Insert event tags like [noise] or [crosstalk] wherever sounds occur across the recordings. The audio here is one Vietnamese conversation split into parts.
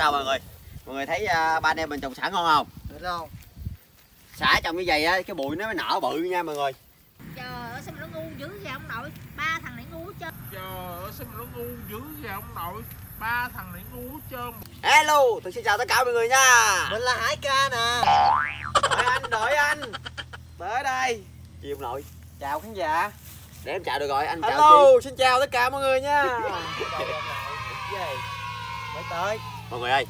sao mọi người? Mọi người thấy uh, ba anh em mình trồng xả ngon không? Được không? xả trồng như vậy á cái bụi nó mới nở bự nha mọi người. Trời ơi sao mà nó ngu dữ vậy ông nội. Ba thằng này ngu hết trơn. Trời ơi sao mà nó ngu dữ vậy ông nội. Ba thằng này ngu hết trơn. Hello tôi xin chào tất cả mọi người nha. Mình là Hải ca nè. Đợi anh đợi anh. Tới đây. Chị ông nội? Chào khán giả. Để em chào được rồi anh chào Hello, xin chào tất cả mọi người nha? [laughs] Mới tới mọi người ơi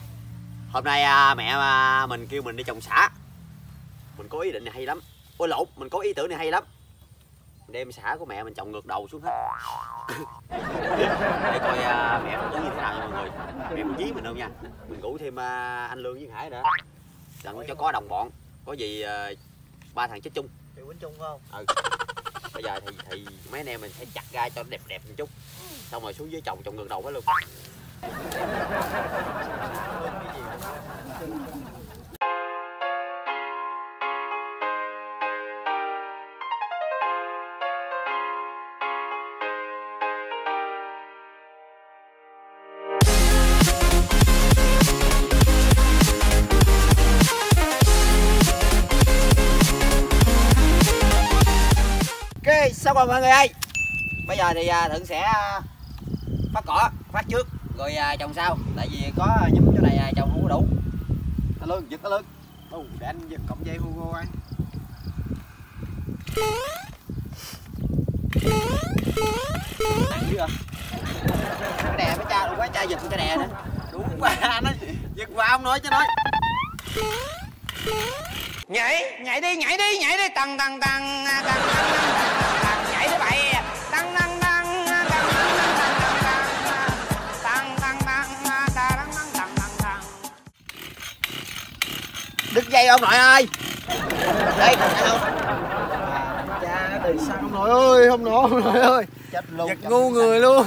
hôm nay à, mẹ à, mình kêu mình đi trồng xả mình có ý định này hay lắm. Ôi lộn mình có ý tưởng này hay lắm. Đem xả của mẹ mình trồng ngược đầu xuống hết. Để coi à, mẹ phản ứng như thế nào nha mọi người. Mẹ có dí mình đâu nha. Mình ngủ thêm à, anh lương với hải nữa. Đừng cho có đồng bọn có gì à, ba thằng chết chung. Thì quýnh chung không? bây giờ thì thì mấy anh em mình sẽ chặt ra cho nó đẹp đẹp một chút. Xong rồi xuống dưới trồng trồng ngược đầu hết luôn ok, xong rồi mọi người ơi. Bây giờ thì à, thượng sẽ à, phát cỏ phát trước rồi à, trồng sau tại vì có nhúm chỗ này à, trồng không có đủ. Nó lương giật nó lương Ồ, để anh giật cọng dây Hugo anh nặng à? Cái đè với cha luôn quá cha giật cái đè nữa. Đúng quá nó giật vào ông nói chứ nói. Nhảy nhảy đi nhảy đi nhảy đi. Tăng tăng tăng tăng tăng dây ông nội ơi? Đây sao? Cha từ sao ông nội ơi, ông nội, ông nội ơi. Chết luôn giật ngu người luôn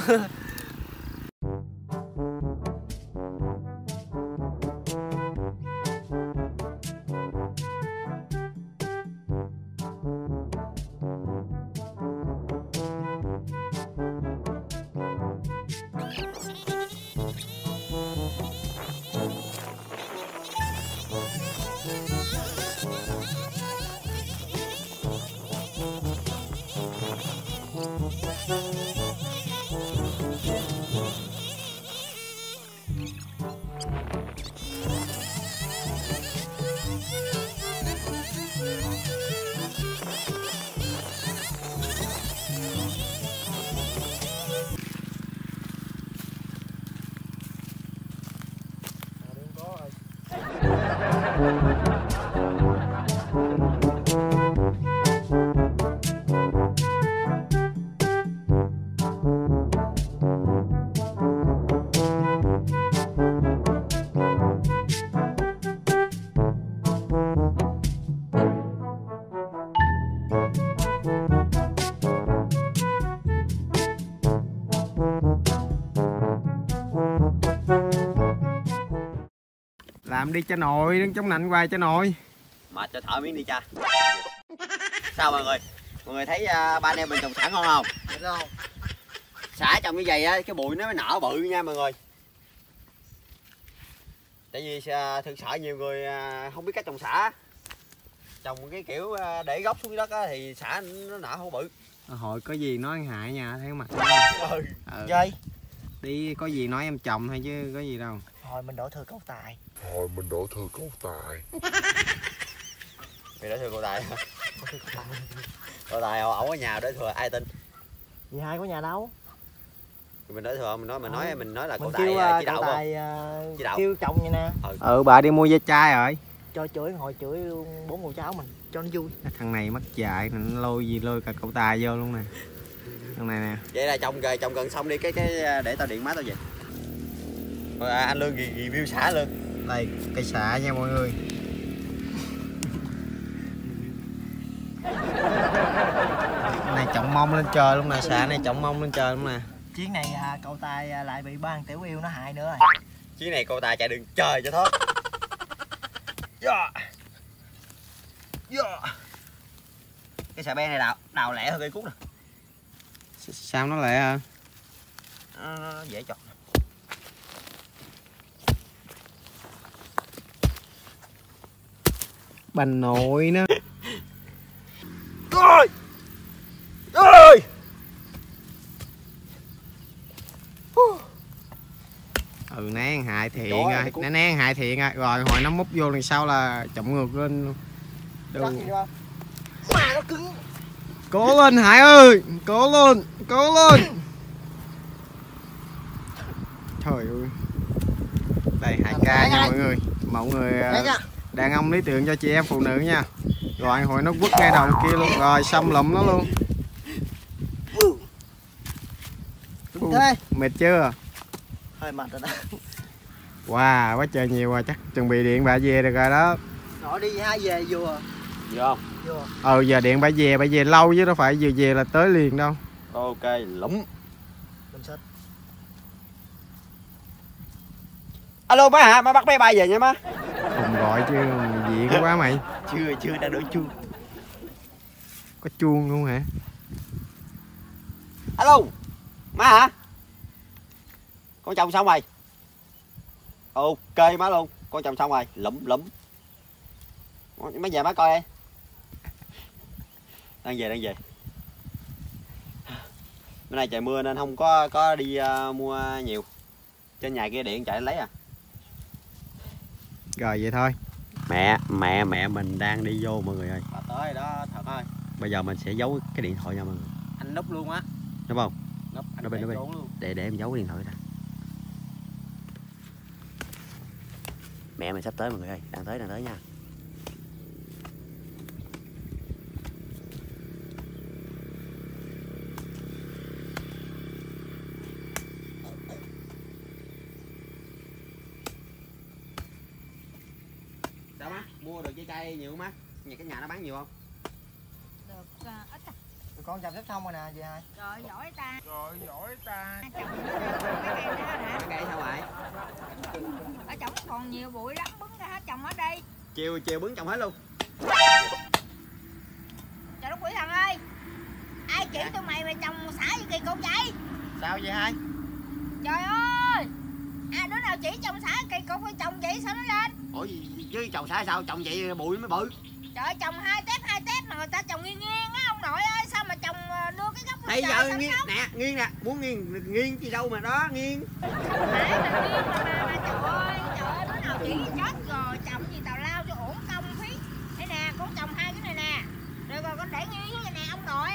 Đi cho nội, đừng chống nạnh hoài cho nội mệt cho thở miếng đi cha. Sao mọi người? Mọi người thấy à, ba anh em mình trồng xả ngon không? Được không? xả trồng như vậy á cái bụi nó mới nở bự nha mọi người. Tại vì à, thực sợ nhiều người à, không biết cách trồng xả trồng cái kiểu để gốc xuống đất á, thì xả nó nở không bự. Hội có gì nói hại nha, thấy mặt ừ. ừ. Chơi Đi có gì nói em chồng thôi chứ có gì đâu Thôi mình đổ thừa câu tài. Thôi mình đổ thừa câu tài. Mày nói thừa cô tài hả? cô tài ổng ở nhà để thừa ai tin? Vì hai có nhà đâu? Mình nói thừa mình nói mình nói mình nói là Mình tài kêu uh, chỉ cậu đạo không? tài uh, Chỉ đạo. kêu chồng vậy nè. Ừ bà đi mua dây chai rồi. Cho chửi ngồi chửi luôn bốn cô cháu mình Cho nó vui. Thằng này mất dạy, nó lôi gì lôi cả cậu tài vô luôn nè. Thằng này nè. Vậy là trồng rồi trồng gần xong đi cái cái để tao điện máy tao về à, anh lương review xả lương. Đây, cây xạ nha mọi người. Này trọng mông lên trời luôn nè xạ này trọng mông lên trời luôn nè. Chuyến này à, cậu tài à, lại bị ban tiểu yêu nó hại nữa rồi. Chuyến này cô tài chạy đường trời cho thoát. Yeah. Yeah. cái xà beng này đào đào lẹ hơn cây cút nè. Sao nó à? nó, nó, nó dễ chọn bà nội nó. [laughs] Ơi ơi ừ nén hại thiện ơi, rồi cũng- nén hại thiện rồi rồi hồi nó múc vô lần sau là trọng ngược lên luôn. Đừng. mà nó cứng. Cố lên hải ơi! Cố lên cố lên! Trời ơi. Đây hai ca nha mọi người. Mọi người. Đàn ông lý tưởng cho chị em phụ nữ nha. Rồi hồi nó quất ngay đầu kia luôn. Rồi xong lụm nó luôn. Thế mệt chưa? Hơi mệt rồi đó. Wow quá trời nhiều rồi. Chắc chuẩn bị điện bà về được rồi đó. Nội đi hai về vừa. Được không? Vừa. Ờ giờ điện bà về bà về lâu chứ đâu phải vừa về là tới liền đâu. Ok xịt alo má hả? Má bắt máy bay về nha má gọi chứ diện quá mày. Chưa chưa đang đợi chuông. Có chuông luôn hả? Alo má hả? Con chồng xong rồi ok má luôn. Con chồng xong rồi lụm lụm. Má về má coi đi đang về đang về. Bữa nay trời mưa nên không có có đi ờ, mua nhiều. Trên nhà kia điện chạy lấy à rồi vậy thôi. Mẹ mẹ mẹ mình đang đi vô mọi người ơi. Mà tới đó thật ơi. Bây giờ mình sẽ giấu cái điện thoại nha mọi người. Anh núp luôn á. Đúng không? Núp anh Nó bên, bên. luôn. Để để em giấu cái điện thoại ra. Mẹ mình sắp tới mọi người ơi. Đang tới đang tới nha sao má mua được trái cây nhiều không má? Nhà cái nhà nó bán nhiều không? Được à, ít à. Tụi con chăm sóc xong rồi nè về hai? Rồi giỏi ta. Rồi giỏi ta. Chồng cái cây đó hả? Trái cây sao vậy ở chồng còn nhiều bụi lắm bứng ra hết chồng ở đây. Chiều chiều bứng trồng hết luôn. Trời đất quỷ thần ơi. Ai chỉ tụi mày mày trồng xả gì kỳ cục vậy sao vậy hai? Trời ơi. À đứa nào chỉ trồng xả kỳ cục hay trồng vậy sao nó lên ủa gì- chứ trồng sai sao? Trồng vậy bụi mới bự. Trời ơi trồng hai tép hai tép mà người ta trồng nghiêng nghiêng á ông nội ơi sao mà trồng ờ, đưa cái gốc bây giờ nghiêng nè nghiêng nè muốn nghiêng nghiêng gì đâu mà đó nghiêng. Phải mà nghiêng mà, mà, mà trời ơi trời ơi nào chỉ chết rồi trồng gì tào lao cho ổn công phí. Đây nè con trồng hai cái này nè. Rồi còn con để nghiêng như vậy nè ông nội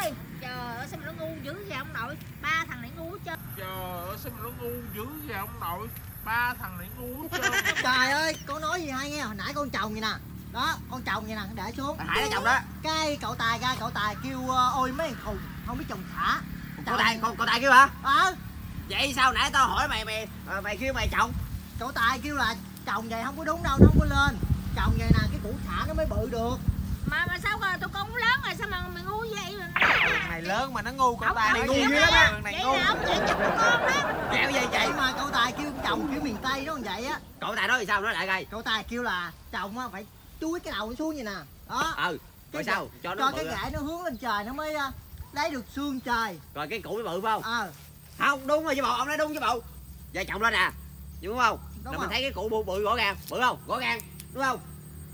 ơi. Trời ơi sao mà nó ngu dữ vậy ông nội? Ba thằng này ngu hết trơn. Trời ơi sao mà nó ngu dữ vậy ông nội Ba thằng này ngu [laughs] trời ơi con nói gì hai nghe hồi nãy con chồng vậy nè. Đó con chồng vậy nè để xuống. Hải trồng đó. Cái cậu tài ra cậu tài kêu ờ, ôi mấy thằng khùng không biết trồng thả. Con tài con con tài kêu hả? Ờ. Vậy sao nãy tao hỏi mày mày ờ, mày kêu mày trồng cậu tài kêu là trồng vậy không có đúng đâu nó không có lên. Trồng vậy nè cái củ thả nó mới bự được mà mà sao rồi? Tụi con cũng lớn rồi sao mà mày ngu vậy? Mày lớn mà nó ngu cậu Ông tài này nói ngu dữ đó lắm vậy là ông chồng con kẹo vậy? Mà cậu tài kêu trồng kiểu miền tây nó vậy á. Cậu tài nói thì sao? Nói lại coi. Cậu tài kêu là trồng á phải chuối cái đầu nó xuống vậy nè. Đó. Ừ rồi sao? cho nó cho cái rễ nó hướng lên trời nó mới ờ, lấy được xương trời. Rồi cái củ mới bự phải không? Ờ. Không đúng rồi chứ bộ ông nói đúng chứ bộ. Giờ trồng lên nè đúng không? Đúng là mình rồi. thấy cái củ bự, bự rõ ràng bự không? Rõ ràng đúng không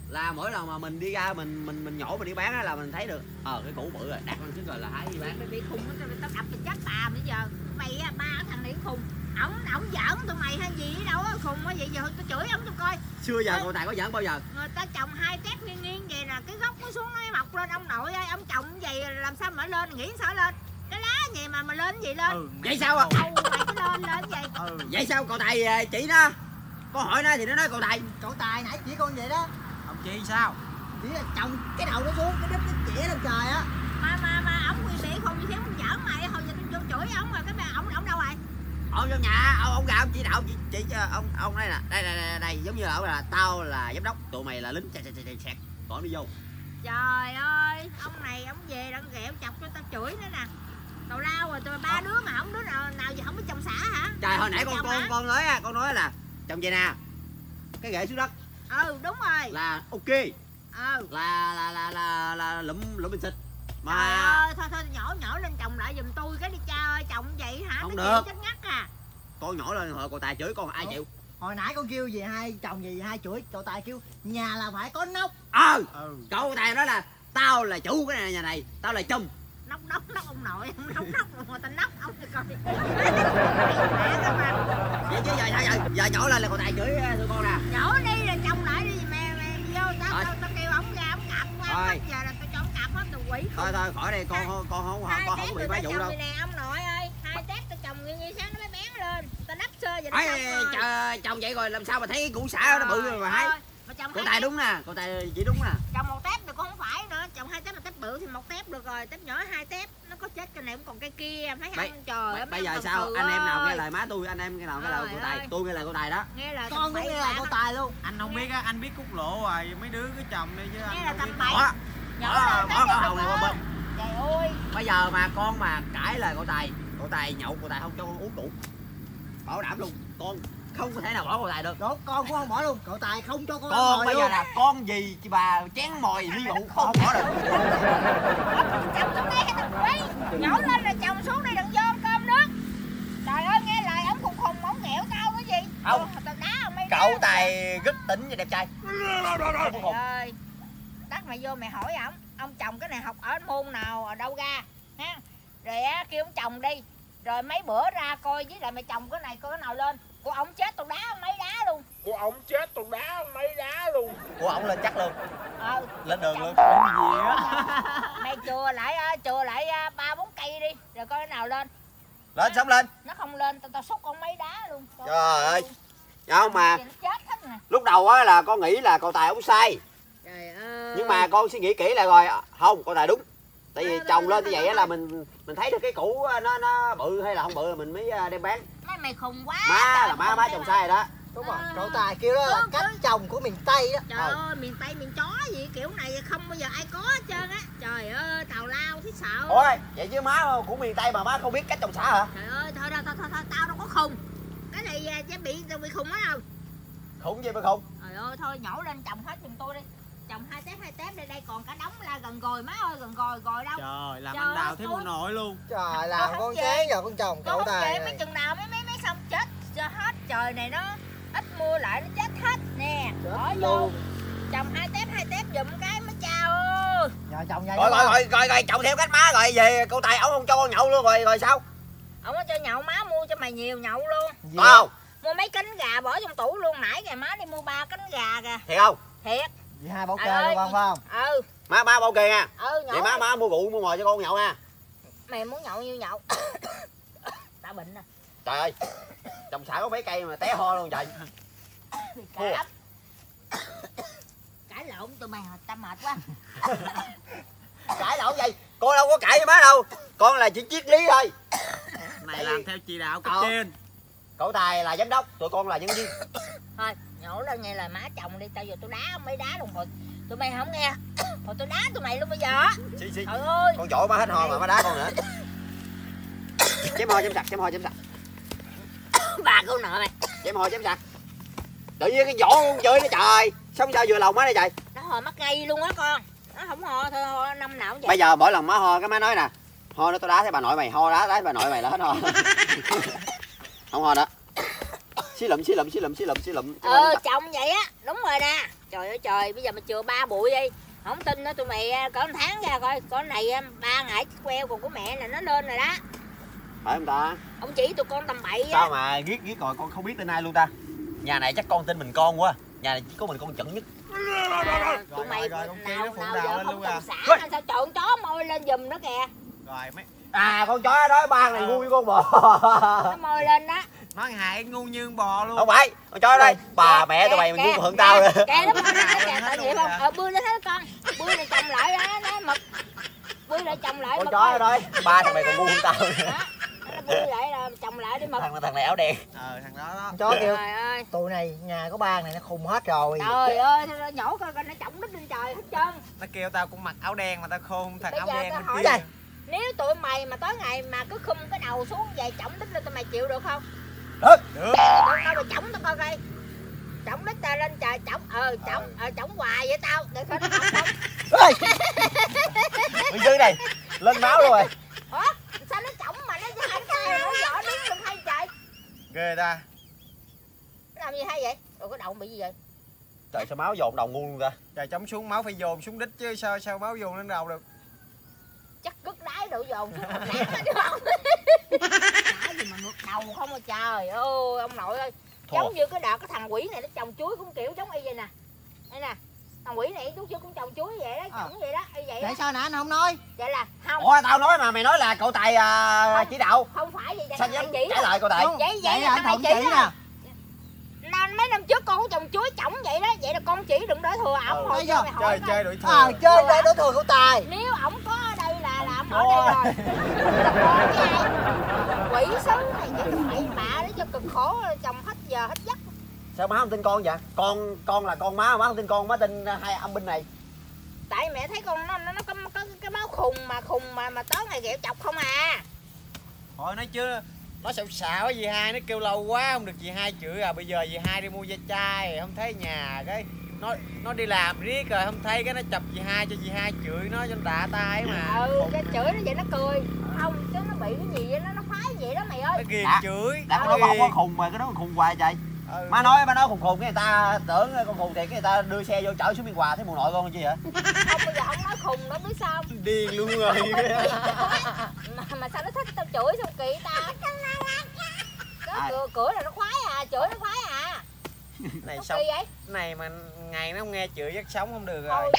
là mỗi lần mà mình đi ra mình mình mình nhổ mình đi bán á là mình thấy được ờ cái củ bự rồi đặt lên xuống rồi là hái đi bán. Mày bị khùng á tao tao đập mày chết bà bây giờ. Mày á ba thằng này khùng. Ổng ổng giỡn tụi mày hay gì đâu á khùng quá vậy giờ tao chửi ổng cho coi. Xưa giờ cậu tài có giỡn bao giờ? Người ta trồng hai tép nghiêng nghiêng vậy nè cái gốc nó xuống nó mọc lên ông nội ơi ông trồng vậy làm sao mà lên nghĩ sao lên? Cái lá vậy mà mà lên gì lên? Ừ vậy sao à? Đâu mày cứ lên lên vậy. Ừ vậy sao? Cậu tài ờ, chỉ nó có hỏi nó thì nó nói cậu tài. Cậu tài nãy chỉ con vậy đó chị sao? Chỉ là trồng cái đầu nó xuống cái đít nó chĩa lên trời á. Mà mà mà ổng quyền sĩ khùng như thế ông giỡn mày hồi giờ tao vô chửi ổng rồi cái bà ổng ổng đâu rồi? Ở trong nhà ông ông ông chỉ đạo chỉ, chỉ cho ông ông đây nè đây đây đây, đây giống như là ông là tao là giám đốc tụi mày là lính xẹt xẹt xẹt xẹt còn đi vô. Trời ơi ông này ông về đang ghẹo chọc cho tao chửi nữa nè. Tào lao rồi tụi ba đứa mà không đứa nào nào gì không biết trồng xả hả? Trời hồi nãy Không con con hả? con nói á con nói là trồng vậy nè cái rễ xuống đất ừ đúng rồi. Là ok. Ừ. Là là là là là lụm lụm bình xịt. Mà ơi, thôi thôi nhỏ nhỏ lên trồng lại giùm tôi cái đi cha ơi trồng vậy hả? Không cái được. gì chết ngắt à. Con nhỏ lên hồi cậu tài chửi con ai chịu? Hồi nãy con kêu về hai chồng về hai chửi cậu tài kêu nhà là phải có nóc. Ờ ừ. cậu tài nói là tao là chủ cái này nhà này tao là chùm nóc nóc nóc ông nội [laughs] nóc nóc người ta nóc ông coi. Vậy chứ giờ sao giờ giờ chỗ lên là cậu tài chửi ờ, tụi con nè. Nhổ đi Thôi. tao kêu ông ra ông cặp qua bây giờ là tao cho cặp hết tao quỷ thôi thôi khỏi đây con con không con không bị tao vụ đâu. nè ông nội ơi. Hai tép tao trồng như sáng nó mới bén lên. Tao đắp sơ vậy rồi trời chồng vậy rồi làm sao mà thấy cái củ xả nó bự rồi mà cậu hai tài tép đúng nè cậu tài chỉ đúng nè. Trồng một tép thì cũng không phải nữa. Trồng hai tép mà tép bự thì một tép được rồi. Tép nhỏ hai tép có chết cái này cũng còn cái kia thấy Bây- không trời ơi, bây mấy giờ sao thần anh em nào ơi. nghe lời má tôi anh em nghe nào nghe lời cậu tài ơi. tôi nghe lời cậu tài đó nghe là con cũng nghe cậu đó. tài luôn anh không biết á anh biết cút lộ rồi mấy đứa cứ chồng đi chứ nghe anh là không tầm biết bỏ nhỏ bỏ bỏ thấy cái được hồn này qua không? bên trời ơi bây giờ mà con mà cãi lời cậu tài cậu tài nhậu cậu tài không cho con uống đủ bảo đảm luôn con không thể nào bỏ cậu tài được. Đó con cũng không bỏ luôn. Cậu tài không cho con ăn con bây luôn. giờ là con gì chị bà chén mồi ly rượu không bỏ được. Chồng xuống đây quấy nhổ lên là chồng xuống đây đừng vô cơm nước. Trời ơi nghe lời ông khùng khùng ông nghẹo tao cái gì Không. Ồ, tao đá ông mấy cậu tài rất tỉnh và đẹp trai. Trời ơi Tắt mày vô mày hỏi ổng Ông chồng cái này học ở môn nào ở đâu ra? Ha? Rồi á kêu ông chồng đi. Rồi mấy bữa ra coi với lại mày chồng cái này coi cái nào lên Của ông chết tao đá mấy đá luôn. Của ông chết tôi đá mấy đá luôn. Của ổng lên chắc luôn. Ờ. Lên đường luôn. [laughs] Mày chừa lại á, chừa lại á, ba bốn cây đi Rồi coi cái nào lên. Lên sống lên. Nó không lên tao tao xúc ông mấy đá luôn. Trời ơi. không mà Nó chết hết nè lúc đầu á là con nghĩ là cậu tài ông sai. Trời ơi. Nhưng mà con suy nghĩ kỹ lại rồi không cậu tài đúng tại vì đó, lên như vậy á là mình mình thấy được cái củ nó nó bự hay là không bự là mình mới à, đem bán. Mấy mày khùng quá má là má khùng má mà. sai rồi đó. Đúng rồi À. cậu tài kêu đó là cách chồng của miền tây đó. Trời Ờ. ơi, miền Tây miền chó gì kiểu này không bao giờ ai có hết trơn á. Trời ơi, tào lao thấy sợ. Ôi vậy chứ má của miền tây mà má không biết cách trồng xả hả? Trời ơi, thôi thôi thôi, thôi, thôi tao đâu có khùng. Cái này à, chứ bị tao bị khùng hết đâu khủng gì mà khùng? Trời ơi, thôi nhổ lên trồng hết giùm tôi đi Trồng hai tép hai tép đây đây còn cả đống la gần gồi má ơi gần gồi gồi đâu. Trời làm Trời anh đào tôi- một nội luôn. Trời làm con chán giờ con chồng cậu tài mấy chừng nào mấy mấy mấy xong chết cho hết trời này nó ít mưa lại nó chết hết nè. Bỏ vô. trồng hai tép hai tép giùm cái mới chao ơi giờ chồng rồi rồi rồi rồi rồi chồng theo cách má rồi về cậu tài ổng không cho con nhậu luôn rồi rồi sao? Ông có cho nhậu má mua cho mày nhiều nhậu luôn. Gì? có không? Mua mấy cánh gà bỏ trong tủ luôn nãy kìa má đi mua ba cánh gà kìa. Thiệt không? Thiệt Vậy hai bảo kê ơi, luôn phải không? Ừ. Má má ok nha. Ừ nhậu vậy má má mua rượu mua mồi cho con nhậu nha. Mày muốn nhậu như nhậu. [coughs] Tao bệnh nè. Trời ơi. Trồng xả có mấy cây mà té ho luôn trời. Thua. cãi [coughs] cãi lộn tụi mày tao mệt quá. [coughs] Cãi lộn gì con đâu có cãi với má đâu. Con là chỉ triết lý thôi. Này Tại làm vì- theo chỉ đạo cấp trên. Cậu tài là giám đốc tụi con là nhân viên. Thôi nhổ lên nghe lời má chồng đi tao giờ tôi đá mấy đá luôn rồi tụi mày không nghe. [coughs] Rồi tôi đá tụi mày luôn bây giờ. Xí xí. Trời ơi. Con chỗ má hết ho mà má đá con nữa. [coughs] Chém ho chém sặc chém ho chém sặc [coughs] ba cô nợ mày. Chém ho chém sặc tự nhiên cái vỏ con chơi nó trời. Sống sao vừa lòng má đây trời. Nó hồi mắt ngay luôn á con. Nó không ho thôi ho năm nào cũng vậy. Bây giờ mỗi lần má ho cái má nói nè. Ho nó tao đá thấy bà nội mày ho đá đá bà nội mày là hết ho [laughs] không ho nữa xí lụm xí lụm xí lụm xí lụm xí lụm. Ờ chồng vậy á. Đúng rồi nè. Trời ơi trời bây giờ mày chừa ba bụi đi. Không tin nữa tụi mày à, cỡ một tháng ra coi con này à, ba ngày queo còn của mẹ nè nó lên rồi đó. Phải không ta? Ông chỉ tụi con tầm bậy á. Sao mà ghét ghét rồi con không biết tên ai luôn ta? Nhà này chắc con tin mình con quá. Nhà này chỉ có mình con chuẩn nhất. À, tụi mày rồi, rồi, nào nào đào giờ lên không luôn trồng à. hay sao trộn chó môi lên giùm nó kìa. Rồi mấy à con chó đó ba này ngu với con bò. Nó môi lên đó nói hại ngu như bò luôn. Không phải con chó đây. Bà mẹ tụi mày ngu hơn tao nữa. nó lên đó kìa Hết tại luôn vậy không? Ờ bươi lên hết con. Bươi này chồng lại đó nó mực bươi lại chồng lại con chó đó ba thằng mày còn ngu hơn tao nữa. Nó lại là chồng lại đi mực thằng thằng này áo đen. Ờ thằng đó đó. Chó kêu trời ơi. Tụi này nhà có ba này nó khùng hết rồi. Trời ơi nó nhổ coi coi nó chổng đít lên trời hết trơn. Nó kêu tao cũng mặc áo đen mà tao khôn thằng Bây áo giờ đen hỏi kia. nếu tụi mày mà tới ngày mà cứ khum cái đầu xuống vậy chổng đít lên tụi mày chịu được không được. Được tao mà chổng tao coi coi. Chổng đít ta lên trời chổng ờ chổng ờ chổng hoài vậy tao. Để coi nó không [laughs] Ê, bên dưới này lên máu luôn rồi. Ủa sao nó chổng mà nó hai tay nó vỏ đứng được hai trời? Ghê ta. Làm gì hay vậy? Rồi cái đầu bị gì vậy? Trời sao máu dồn đầu ngu luôn ta trời chống xuống máu phải dồn xuống đít chứ sao sao máu dồn lên đầu được? Chắc gứt đáy đổ dồn xuống một nát hết chứ không Nãy gì mà ngược đầu không à trời ơi ông nội ơi. Thôi. giống như cái đợt cái thằng quỷ này nó trồng chuối cũng kiểu giống y vậy nè. Đây nè thằng quỷ này chú chưa cũng trồng chuối vậy đó Ờ. cũng vậy đó y vậy đó. Tại sao nè anh không nói? Vậy là không. Ủa tao nói mà mày nói là cậu tài à, Không. chỉ đạo. không phải vậy sao dám chỉ trái lại cậu tài? Đúng. vậy Vậy vậy là thằng chỉ nè. nên mấy năm trước con cũng trồng chuối trỏng vậy đó. Vậy là con chỉ đừng đổ thừa ổng Ừ. hỏi chơi chơi đuổi thừa. Ờ chơi đây đối thừa của tài. Nếu ổng có ở đây rồi. Quỷ sứ này vậy bậy bạ để cho cực khổ chồng hết giờ hết giấc. Sao má không tin con vậy? Con con là con má má không tin con má tin hai âm binh này. Tại mẹ thấy con nó nó, nó có, có cái máu khùng mà khùng mà mà tối ngày ghẹo chọc không à. Thôi nói chứ nó xạo xạo gì hai nó kêu lâu quá không được chị hai chửi à. Bây giờ chị hai đi mua da chai không thấy nhà cái nó nó đi làm riết rồi không thấy cái nó chọc chị hai cho chị hai chửi nó cho nó tạ tay mà. Ừ cái chửi nó vậy nó cười. Không chứ nó bị cái gì vậy nó nó khoái vậy đó mày nó ơi ghiền Đã. chửi. Đã nó có nói không có ghiền. khùng mà cái đó còn khùng hoài trời Ừ. má nói má nói khùng khùng cái người ta tưởng con khùng thì cái người ta đưa xe vô chở xuống biên hòa thấy mù nội con chi vậy? Không bây giờ không nói khùng nó biết sao. Điên luôn rồi. Mà, mà sao nó thích tao chửi sao kỳ ta? Ai? cái cửa, cửa là nó khoái à chửi nó khoái à. Này nó sống kỳ này ngày nó không nghe chửi chắc sống không được thôi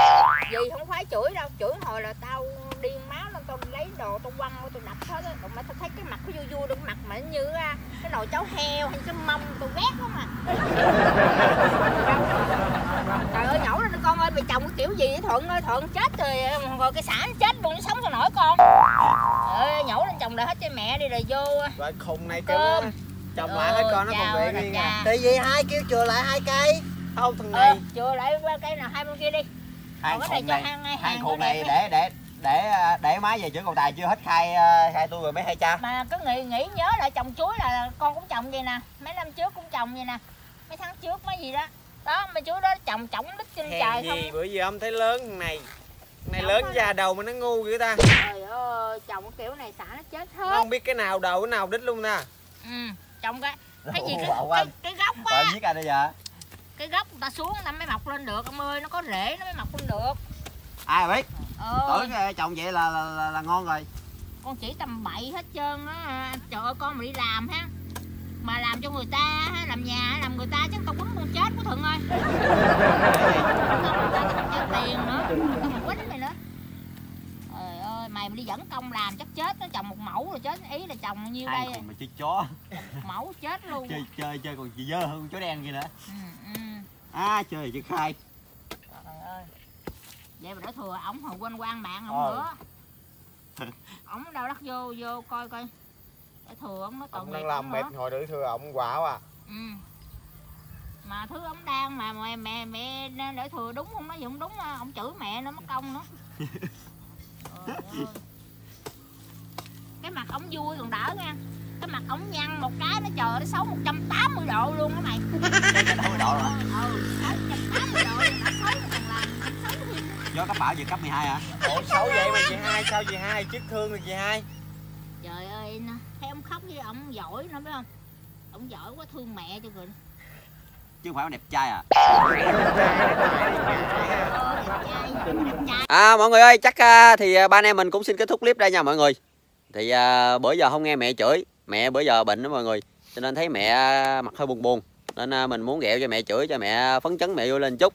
rồi gì không khoái chửi đâu chửi hồi là tao điên máu nên tao lấy đồ tao quăng tao đập hết á. Mà tao thấy cái mặt nó vui vui được mặt mà như à, cái nồi cháo heo hay cái mông tao ghét lắm mà trời ơi nhổ lên con ơi mày trồng cái kiểu gì vậy thuận ơi? Thuận chết rồi rồi cái xã nó chết luôn nó sống sao nổi con. Trời ơi nhổ lên trồng lại hết cho mẹ đi rồi vô rồi khùng này kêu cơm. chồng lại hết con nó còn bị nè cha. à Thì vì hai kêu chừa lại hai cây không thằng ờ này chừa lại qua cây nào hai bên kia đi. Hai Còn cái này cho này hang- hang hai đẹp này để để để để má về chữa cậu tài chưa hết khai ờ, khai tôi rồi mấy hai cha. Mà cứ nghĩ nghĩ nhớ lại trồng chuối là con cũng trồng vậy nè mấy năm trước cũng trồng vậy nè mấy tháng trước mấy gì đó. Đó mấy chuối đó trồng trỏng đít trên hèn trời gì không bữa giờ không thấy lớn thằng này. Này lớn già đầu mà nó ngu dữ ta. Trời ơi trồng cái kiểu này xả nó chết nó hết. không biết cái nào đầu cái nào đít luôn ta. Ừ trồng cái cái gì cái, cái, cái gốc á. giết anh bây giờ cái gốc người ta xuống nó mới mọc lên được ông ơi nó có rễ nó mới mọc lên được ai biết ờ tưởng ờ, chồng vậy là là, là là ngon rồi con chỉ tầm bậy hết trơn á trời ơi con mà đi làm ha mà làm cho người ta ha, làm nhà làm người ta chứ tao quýnh con chết của thuận ơi Tao- cho tiền nữa tao quýnh mày nữa mày mà đi dẫn công làm chắc chết nó trồng một mẫu rồi chết. Ý là trồng bao nhiêu đây? khùng mà chơi chó. Một mẫu chết luôn. Chơi chơi chơi còn chị dơ hơn chó đen kia nữa. Ừ, ừ. à chơi chơi khai. Trời ơi. Vậy mà đỡ thừa ổng hồi quên quan bạn ổng Ờ. nữa. [laughs] Ổng đâu đắt vô vô coi coi. Đỡ thừa ổng nó ông nghiệp đang làm ổng mệt nữa. hồi đứa thừa ông quả à. Ừ. mà thứ ông đang mà mẹ mẹ mẹ nên để thừa đúng không? Nó gì không đúng ông chửi mẹ nó mất công nữa. [laughs] cái mặt ông vui còn đỡ nha. Cái mặt ông nhăn một cái nó chờ nó xấu 180 độ luôn đó mày đâu độ rồi ừ xấu 180 độ luôn, đã xấu do cấp bảo về cấp 12 hả? Ủa xấu vậy mà chị hai sao chị hai? Chức thương rồi chị hai. Trời ơi nó- thấy ông khóc với ông giỏi nữa biết không? Ông giỏi quá thương mẹ cho rồi chứ không phải đẹp trai à [laughs] Ờ, đẹp trai đẹp trai À mọi người ơi, chắc uh, thì uh, ba anh em mình cũng xin kết thúc clip đây nha mọi người. Thì uh, bữa giờ không nghe mẹ chửi, mẹ bữa giờ bệnh đó mọi người. Cho nên thấy mẹ mặt hơi buồn buồn. Nên uh, mình muốn ghẹo cho mẹ chửi cho mẹ phấn chấn mẹ vui lên chút.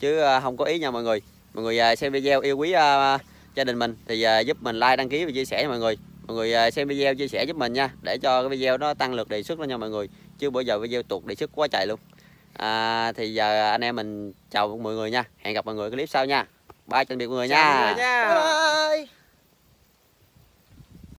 Chứ uh, không có ý nha mọi người. Mọi người uh, xem video yêu quý uh, gia đình mình thì uh, giúp mình like, đăng ký và chia sẻ nha mọi người. Mọi người uh, xem video chia sẻ giúp mình nha để cho cái video nó tăng lượt đề xuất lên nha mọi người. Chứ bữa giờ video tuột đề xuất quá trời luôn. À, thì giờ anh em mình chào mọi người nha. Hẹn gặp mọi người clip sau nha. Bye tạm biệt mọi người nha. nha Bye